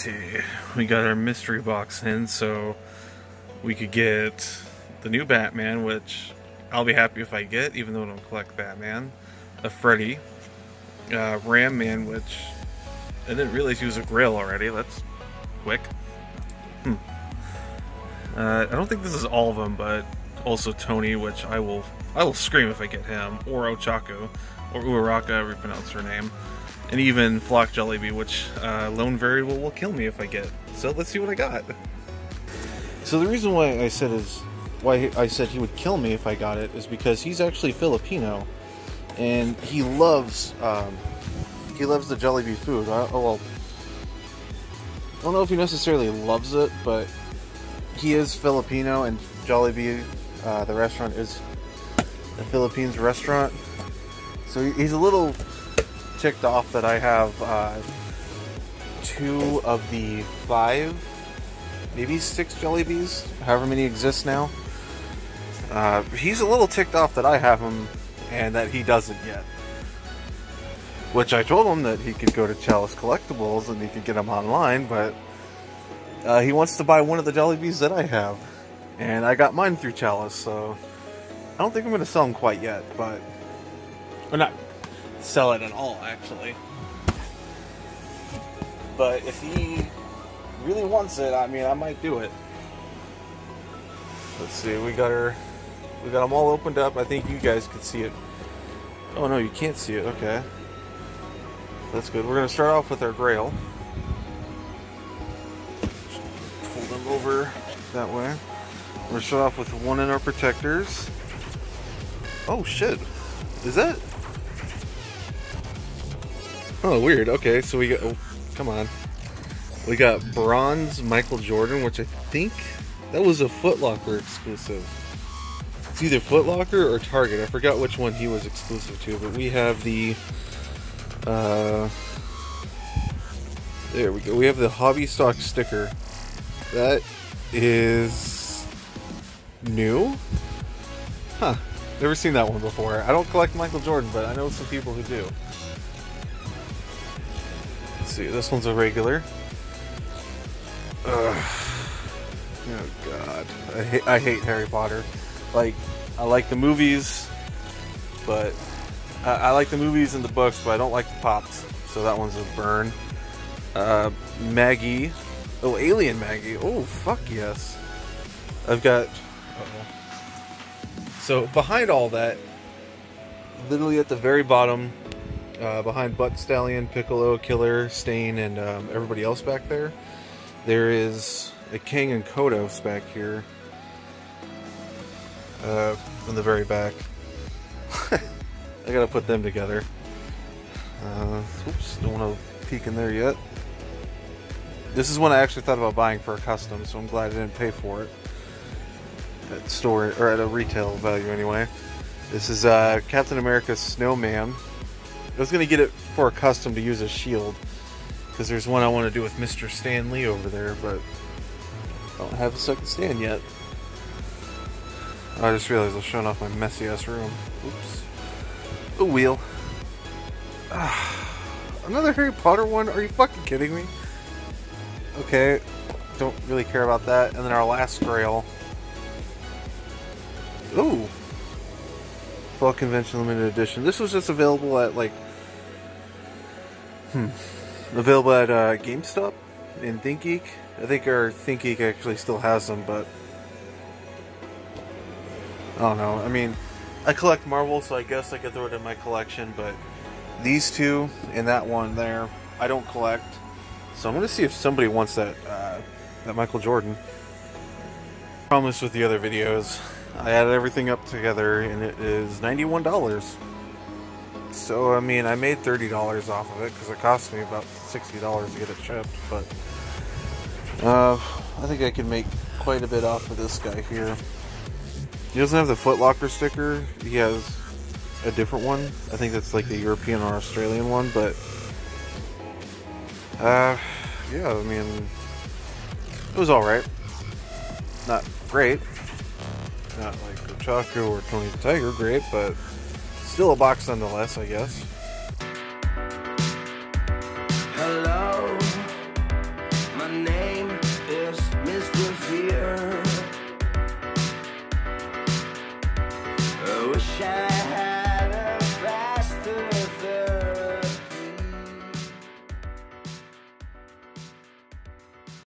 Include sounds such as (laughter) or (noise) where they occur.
see. We got our mystery box in, so we could get the new Batman, which I'll be happy if I get, even though I don't collect Batman. A Freddy. Uh, Ram Man, which I didn't realize he was a grail already. That's quick. Hmm. Uh, I don't think this is all of them, but also Tony, which I will I will scream if I get him, or Ochako, or Uraraka, however you pronounce her name, and even Flock Jollibee, which uh, Lone Variable will kill me if I get. So let's see what I got. So the reason why I said is why I said he would kill me if I got it is because he's actually Filipino, and he loves um, he loves the Jollibee food. I, oh well, I don't know if he necessarily loves it, but he is Filipino, and Jollibee, uh, the restaurant, is a Philippines restaurant. So he's a little ticked off that I have uh, two of the five, maybe six Jollibees, however many exist now. Uh, he's a little ticked off that I have them and that he doesn't yet. Which I told him that he could go to Chalice Collectibles and he could get them online, but uh, he wants to buy one of the Jollibees that I have. And I got mine through Chalice, so I don't think I'm going to sell them quite yet, but... Or not sell it at all, actually. But if he really wants it, I mean, I might do it. Let's see, we got her... We got them all opened up. I think you guys could see it. Oh no, you can't see it. Okay. That's good. We're to start off with our Grail. Pull them over that way. We're to start off with one in our protectors. Oh shit. Is that? Oh, weird. Okay, so we got. Oh, come on. We got bronze Michael Jordan, which I think that was a Footlocker exclusive. It's either Footlocker or Target. I forgot which one he was exclusive to, but we have the. Uh, there we go. We have the Hobby Stock sticker. That is new. Huh. Never seen that one before. I don't collect Michael Jordan, but I know some people who do. Let's see. This one's a regular. Ugh. Oh God. I hate, I hate Harry Potter. Like, I like the movies, but I, I, like the movies and the books, but I don't like the pops. So that one's a burn. Uh, Maggie. Oh, Alien Maggie. Oh, fuck yes. I've got. Uh-oh. So behind all that, literally at the very bottom, uh, behind Butt Stallion, Piccolo, Killer, Stain, and um, everybody else back there, there is a Kang and Kodos back here. Uh, in the very back. (laughs) I gotta put them together. Uh, oops, don't want to peek in there yet. This is one I actually thought about buying for a custom, so I'm glad I didn't pay for it. At store, or at a retail value anyway. This is uh, Captain America's Snowman. I was gonna get it for a custom to use as shield. Because there's one I want to do with Mr. Stan Lee over there, but I don't have a second stand yet. I just realized I was showing off my messy ass room. Oops. A wheel. (sighs) Another Harry Potter one? Are you fucking kidding me? Okay, don't really care about that. And then our last grail. Ooh. Convention Limited Edition. This was just available at like. Hmm. Available at uh, GameStop in ThinkGeek. I think our ThinkGeek actually still has them, but I don't know. I mean, I collect Marvel, so I guess I could throw it in my collection, but these two and that one there, I don't collect. So I'm going to see if somebody wants that, uh, that Michael Jordan. Promise with the other videos, I added everything up together and it is $91. So, I mean, I made $30 off of it because it cost me about $60 to get it shipped, but uh, I think I can make quite a bit off of this guy here. He doesn't have the Footlocker sticker. He has a different one. I think that's like the European or Australian one, but uh, yeah, I mean, it was all right. Not great. Not like the Chaco or Tony the Tiger grape, but still a box nonetheless, I guess. Hello, my name is Mr. Fear. I wish I